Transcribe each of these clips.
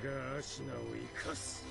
がアシナを生かす。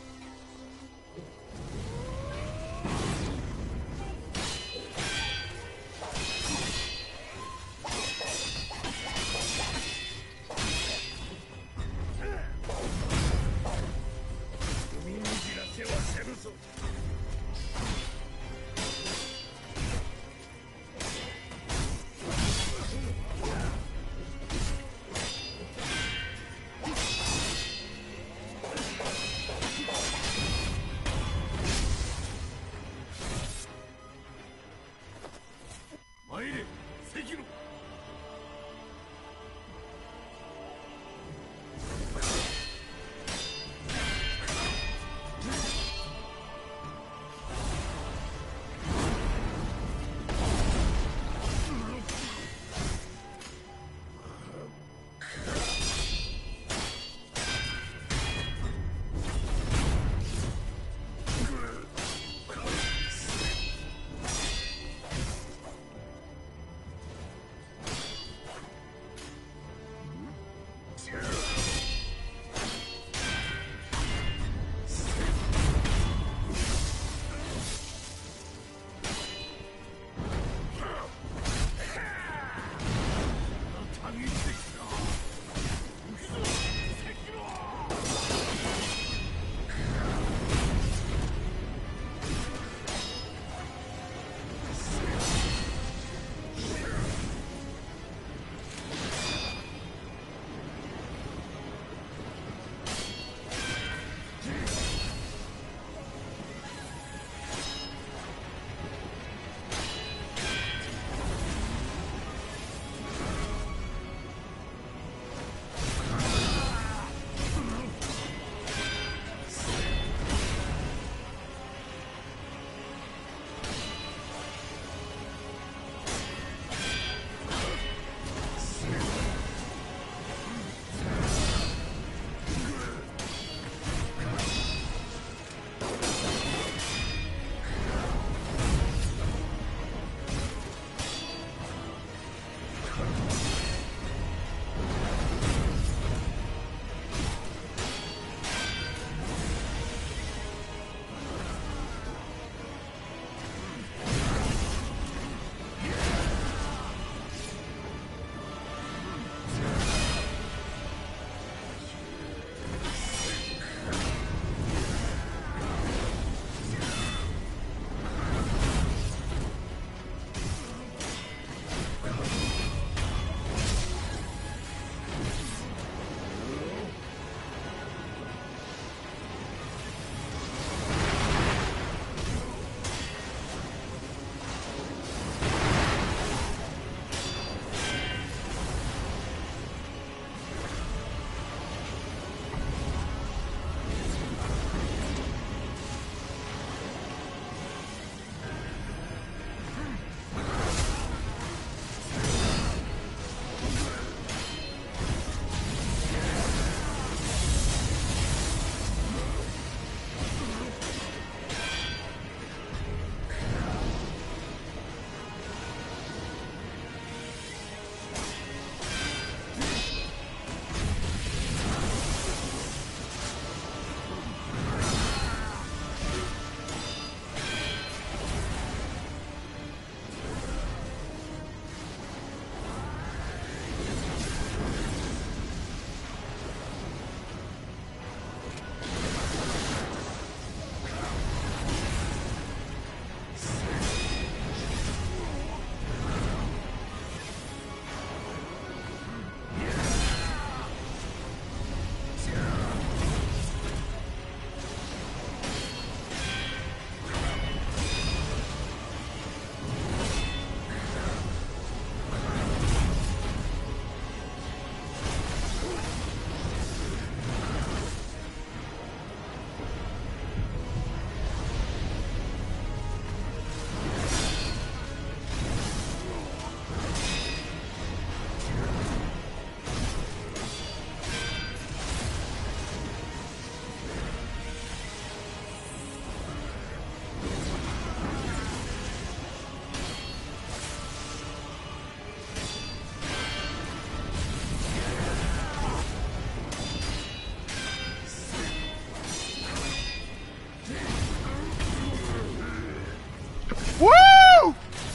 Yes.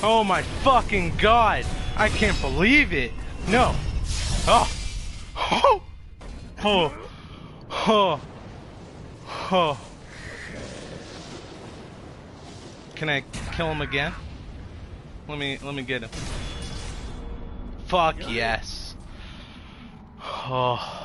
Oh my fucking god! I can't believe it! No! Oh! Oh! Oh! Oh! Oh! Can I kill him again? Let me let me get him. Fuck yes. Oh.